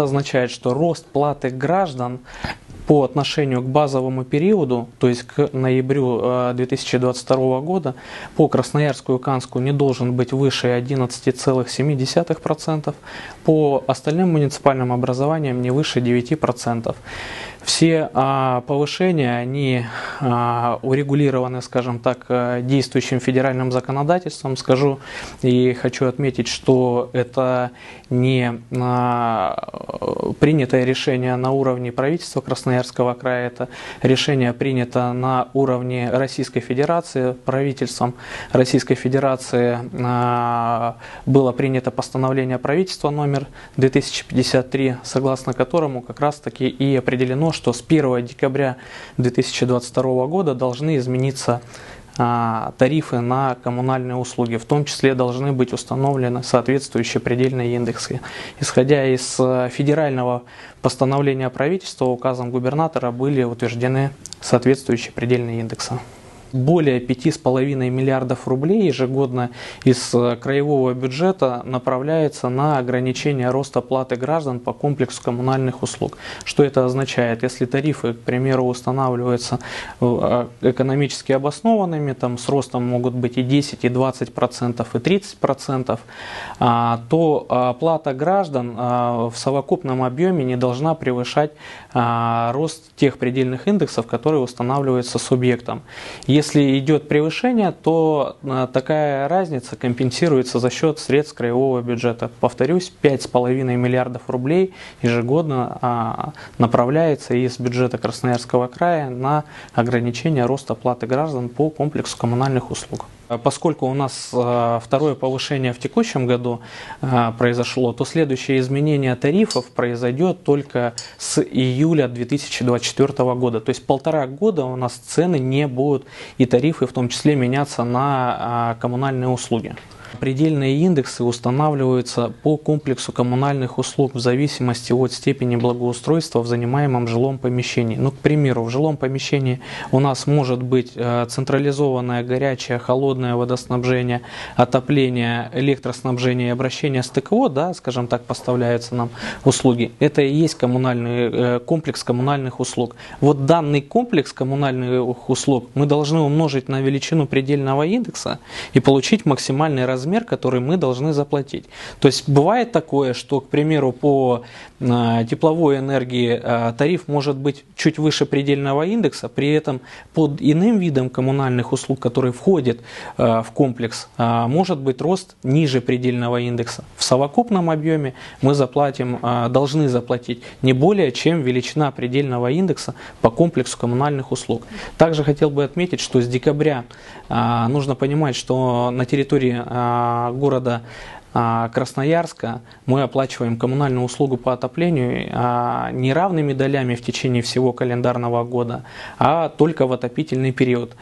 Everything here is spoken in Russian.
Это означает, что рост платы граждан по отношению к базовому периоду, то есть к ноябрю 2022 года, по Красноярску и Канску не должен быть выше 11,7%, по остальным муниципальным образованиям не выше 9%. Все а, повышения, они а, урегулированы, скажем так, э, действующим федеральным законодательством. Скажу и хочу отметить, что это не а, принятое решение на уровне правительства Красноярского края, это решение принято на уровне Российской Федерации. Правительством Российской Федерации а, было принято постановление правительства номер 2053, согласно которому как раз таки и определено, что с 1 декабря 2022 года должны измениться а, тарифы на коммунальные услуги. В том числе должны быть установлены соответствующие предельные индексы. Исходя из э, федерального постановления правительства, указом губернатора были утверждены соответствующие предельные индексы более 5,5 миллиардов рублей ежегодно из э, краевого бюджета направляется на ограничение роста платы граждан по комплексу коммунальных услуг. Что это означает? Если тарифы, к примеру, устанавливаются э, экономически обоснованными, там с ростом могут быть и 10, и 20 процентов, и 30 процентов, а, то а, плата граждан а, в совокупном объеме не должна превышать рост тех предельных индексов, которые устанавливаются субъектом. Если идет превышение, то э, такая разница компенсируется за счет средств краевого бюджета. Повторюсь, 5,5 миллиардов рублей ежегодно а, направляется из бюджета Красноярского края на ограничение роста платы граждан по комплексу коммунальных услуг. Поскольку у нас э, второе повышение в текущем году э, произошло, то следующее изменение тарифов произойдет только с июля 2024 года. То есть полтора года у нас цены не будут и тарифы в том числе меняться на коммунальные услуги. Предельные индексы устанавливаются по комплексу коммунальных услуг в зависимости от степени благоустройства в занимаемом жилом помещении. Ну, к примеру, в жилом помещении у нас может быть э, централизованное горячее, холодное водоснабжение, отопление, электроснабжение и обращение с ТКО, да, скажем так, поставляются нам услуги. Это и есть коммунальный э, комплекс коммунальных услуг. Вот данный комплекс коммунальных услуг мы должны умножить на величину предельного индекса и получить максимальный размер размер, который мы должны заплатить. То есть бывает такое, что, к примеру, по а, тепловой энергии а, тариф может быть чуть выше предельного индекса, при этом под иным видом коммунальных услуг, которые входят а, в комплекс, может быть рост ниже предельного индекса. В совокупном объеме мы заплатим, должны заплатить не более чем величина предельного индекса по комплексу коммунальных услуг. Также хотел бы отметить, что с декабря нужно понимать, что на территории города а, Красноярска мы оплачиваем коммунальную услугу по отоплению а, не равными долями в течение всего календарного года, а только в отопительный период.